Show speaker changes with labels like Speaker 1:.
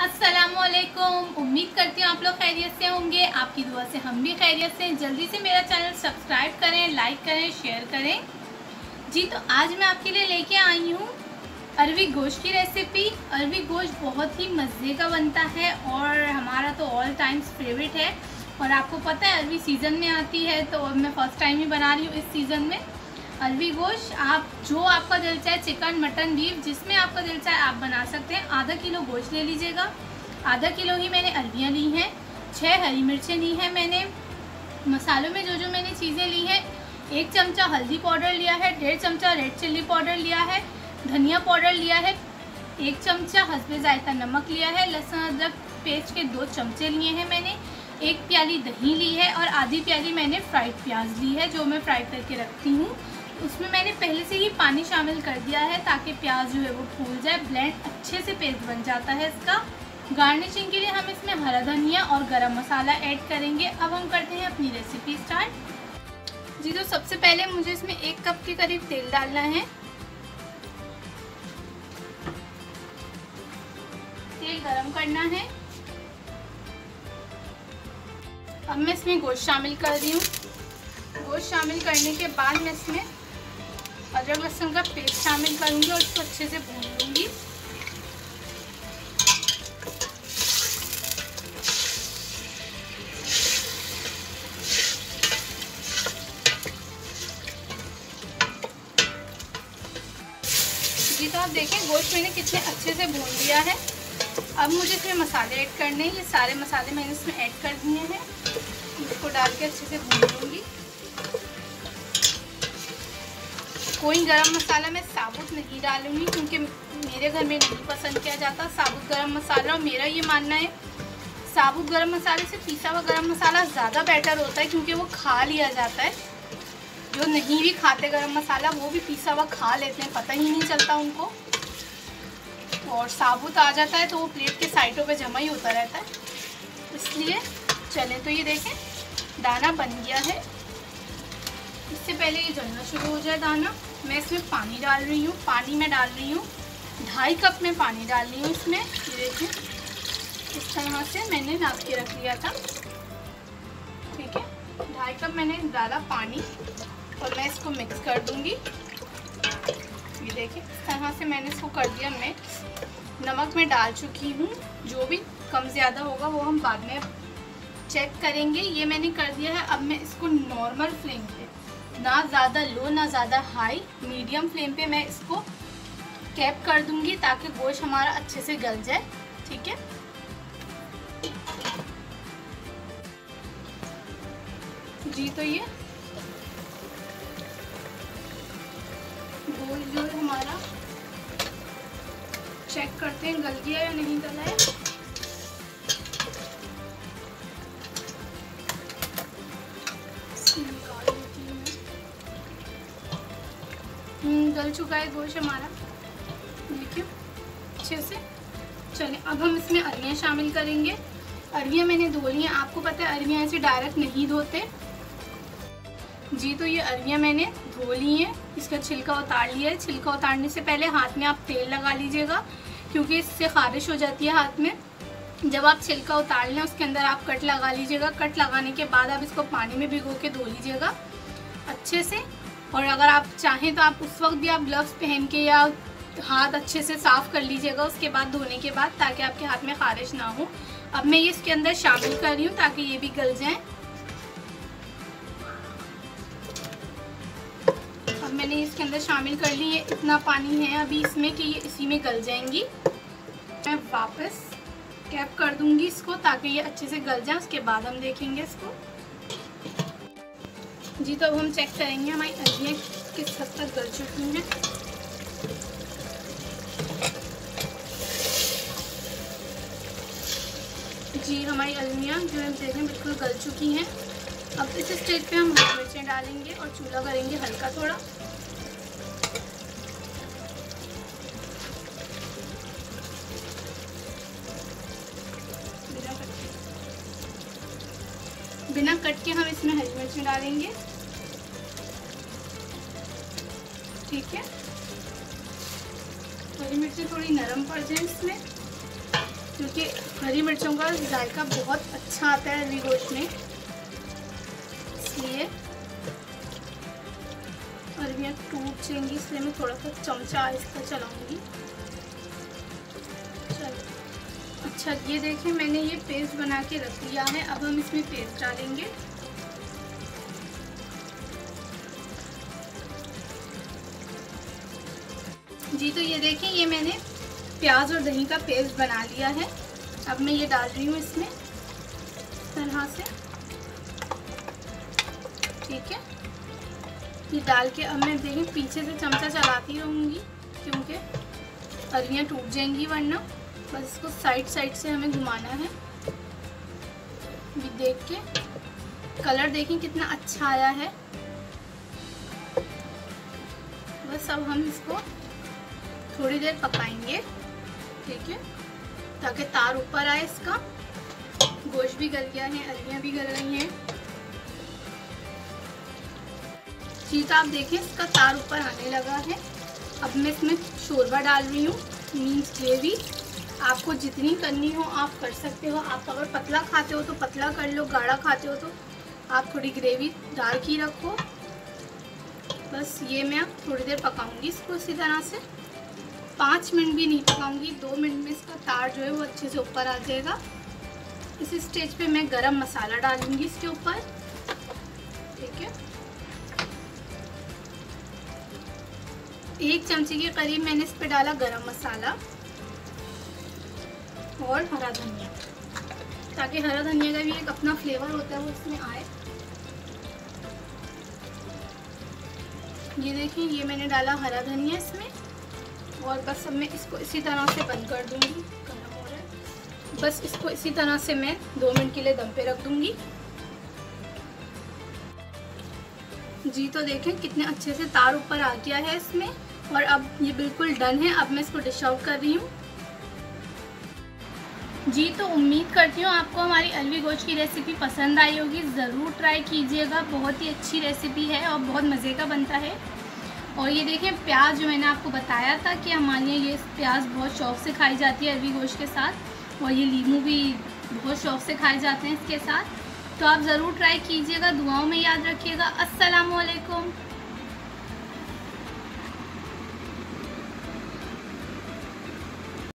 Speaker 1: असलकुम उम्मीद करती हूँ आप लोग खैरियत से होंगे। आपकी दुआ से हम भी खैरियत से जल्दी से मेरा चैनल सब्सक्राइब करें, लाइक करें, शेयर करें। जी तो आज मैं आपके लिए लेके आई हूँ अरवी गोश्त की रेसिपी अरवी गोश्त बहुत ही मज़े का बनता है और हमारा तो ऑल टाइम्स फेवरेट है। और आपको पता है अरवी सीज़न में आती है तो मैं फ़र्स्ट टाइम ही बना रही हूँ इस सीज़न में। अरवी गोश्त आप जो आपका दिल चाहे चिकन, मटन, बीफ, जिसमें आपका दिल चाहे आप बना सकते हैं। आधा किलो गोश्त ले लीजिएगा। आधा किलो ही मैंने अरवियाँ ली हैं। छः हरी मिर्चें ली हैं मैंने। मसालों में जो जो मैंने चीज़ें ली हैं, एक चमचा हल्दी पाउडर लिया है, डेढ़ चमचा रेड चिल्ली पाउडर लिया है, धनिया पाउडर लिया है, एक चमचा हसबे जायका नमक लिया है, लहसुन अदरक पेस्ट के दो चमचे लिए हैं मैंने, एक प्याली दही ली है और आधी प्याली मैंने फ्राइड प्याज ली है, जो मैं फ्राई करके रखती हूँ। उसमें मैंने पहले से ही पानी शामिल कर दिया है ताकि प्याज जो है वो फूल जाए ब्लेंड अच्छे से पेस्ट बन जाता है इसका। गार्निशिंग के लिए हम इसमें हरा धनिया और गरम मसाला ऐड करेंगे। अब हम करते हैं अपनी रेसिपी स्टार्ट जी तो सबसे पहले मुझे इसमें एक कप के करीब तेल डालना है। तेल गरम करना है। अब मैं इसमें गोश्त शामिल कर रही हूँ। गोश्त शामिल करने के बाद मैं इसमें अदरक लहसुन का पेस्ट शामिल करूँगी और इसको अच्छे से भून लूँगी। जी तो आप देखें, गोश्त मैंने कितने अच्छे से भून दिया है। अब मुझे इसमें मसाले ऐड करने हैं। ये सारे मसाले मैंने इसमें ऐड कर दिए हैं। इसको डाल के अच्छे से भून लूँगी। कोई गरम मसाला मैं साबुत नहीं डालूँगी क्योंकि मेरे घर में नहीं पसंद किया जाता साबुत गरम मसाला और मेरा ये मानना है, साबुत गरम मसाले से पीसा हुआ गरम मसाला ज़्यादा बेटर होता है क्योंकि वो खा लिया जाता है। जो नहीं भी खाते गरम मसाला, वो भी पीसा हुआ खा लेते हैं, पता ही नहीं चलता उनको। और साबुत आ जाता है तो वो प्लेट के साइडों पे जमा ही होता रहता है। इसलिए चले तो ये देखें, दाना बन गया है। इससे पहले ये जलना शुरू हो जाए दाना। मैं इसमें पानी डाल रही हूँ, पानी में डाल रही हूँ, ढाई कप में पानी डाल रही हूँ इसमें। ये देखें इस तरह से मैंने नाप के रख लिया था। ठीक है, ढाई कप मैंने डाला पानी और मैं इसको मिक्स कर दूँगी। ये देखिए, इस तरह से मैंने इसको कर दिया। मिक्स नमक में डाल चुकी हूँ। जो भी कम ज़्यादा होगा, वो हम बाद में चेक करेंगे। ये मैंने कर दिया है, अब मैं इसको नॉर्मल फ्लेम पे ना ज़्यादा लो, ना ज़्यादा हाई मीडियम फ्लेम पे मैं इसको कैप कर दूँगी ताकि गोश्त हमारा अच्छे से गल जाए, ठीक है? जी तो ये गोश्त जो है हमारा चेक करते हैं, गल गया या नहीं गला है। गल चुका है गोश्त हमारा। देखिए अच्छे से। चलिए, अब हम इसमें अरवियाँ शामिल करेंगे। अरवियाँ मैंने धो ली हैं। आपको पता है अरवियाँ ऐसे डायरेक्ट नहीं धोते। जी तो ये अरवियाँ मैंने धो ली हैं। इसका छिलका उतार लिया है। छिलका उतारने से पहले हाथ में आप तेल लगा लीजिएगा, क्योंकि इससे खारिश हो जाती है हाथ में। जब आप छिलका उतार लें, उसके अंदर आप कट लगा लीजिएगा। कट लगाने के बाद आप इसको पानी में भिगो के धो लीजिएगा। अच्छे से। और अगर आप चाहें तो आप उस वक्त भी आप ग्लव्स पहन के या हाथ अच्छे से साफ़ कर लीजिएगा, उसके बाद धोने के बाद, ताकि आपके हाथ में खारिश ना हो। अब मैं ये इसके अंदर शामिल कर रही हूँ ताकि ये भी गल जाए। अब मैंने इसके अंदर शामिल कर ली है इतना पानी है अभी इसमें कि ये इसी में गल जाएँगी। मैं वापस कैप कर दूँगी इसको ताकि ये अच्छे से गल जाए, उसके बाद हम देखेंगे इसको। जी तो अब हम चेक करेंगे हमारी अजियाँ किस हद तक गल चुकी हैं। जी, हमारी अलमियाँ जो हम देखें बिल्कुल गल चुकी हैं। अब इस स्टेज पे हम हरी मिर्चें डालेंगे और चूल्हा करेंगे हल्का थोड़ा। कट के हम इसमें हरी मिर्च डालेंगे। ठीक है? हरी मिर्ची थोड़ी नरम पड़ जाए इसमें, क्योंकि हरी मिर्चों का जायका बहुत अच्छा आता है अरवी गोश्त में। इसलिए अरवियाँ टूट जाएँगी, इसलिए मैं थोड़ा सा चमचा इसका चलाऊँगी। अच्छा ये देखें मैंने ये पेस्ट बना के रख लिया है। अब हम इसमें पेस्ट डालेंगे। जी तो ये देखें ये मैंने प्याज और दही का पेस्ट बना लिया है। अब मैं ये डाल रही हूँ इसमें, इस तरह से। ठीक है? ये डाल के अब मैं देखें पीछे से चमचा चलाती रहूँगी, क्योंकि अरवियाँ टूट जाएँगी, वरना। बस इसको साइड साइड से हमें घुमाना है। भी देख के। कलर देखें कितना अच्छा आया है। बस अब हम इसको थोड़ी देर पकाएँगे, ठीक है? ताकि तार ऊपर आए इसका। गोश्त भी गल गया है अरवियाँ भी गल गई हैं। चीज़ आप देखें इसका तार ऊपर आने लगा है। अब मैं इसमें शोरबा डाल रही हूँ मीन्स ग्रेवी। आपको जितनी करनी हो आप कर सकते हो। आप अगर पतला खाते हो तो पतला कर लो, गाढ़ा खाते हो तो आप थोड़ी ग्रेवी डाल की रखो। बस ये मैं थोड़ी देर पकाऊँगी इसको इसी तरह से। पाँच मिनट भी नहीं पकाऊँगी, दो मिनट में इसका तार जो है वो अच्छे से ऊपर आ जाएगा। इस स्टेज पे मैं गरम मसाला डालूँगी इसके ऊपर। ठीक है? एक चमचे के करीब मैंने इस पर डाला गरम मसाला। और हरा धनिया। ताकि हरा धनिया का भी एक अपना फ्लेवर होता है, वो इसमें आए। ये देखिए, ये मैंने डाला हरा धनिया इसमें। और बस अब मैं इसको इसी तरह से बंद कर दूँगी। बस इसको इसी तरह से मैं दो मिनट के लिए दम पे रख दूँगी। जी तो देखें कितने अच्छे से तार ऊपर आ गया है इसमें। और अब ये बिल्कुल डन है। अब मैं इसको डिश आउट कर रही हूँ। जी तो उम्मीद करती हूँ आपको हमारी अलवी गोश्त की रेसिपी पसंद आई होगी। ज़रूर ट्राई कीजिएगा। बहुत ही अच्छी रेसिपी है और बहुत मज़े का बनता है। और ये देखें प्याज जो मैंने आपको बताया था कि हमारे ये प्याज बहुत शौक से खाई जाती है अरवी गोश्त के साथ और ये लीमू भी बहुत शौक से खाए जाते हैं इसके साथ। तो आप ज़रूर ट्राई कीजिएगा। दुआओं में याद रखिएगा। असलकुम